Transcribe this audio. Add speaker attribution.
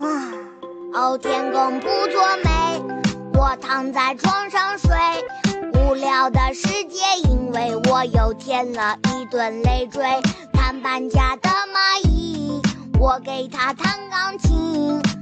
Speaker 1: 啊哦天公不作美我躺在床上睡无聊的世界因为我又添了一顿累赘看搬家的蚂蚁我给它弹钢琴。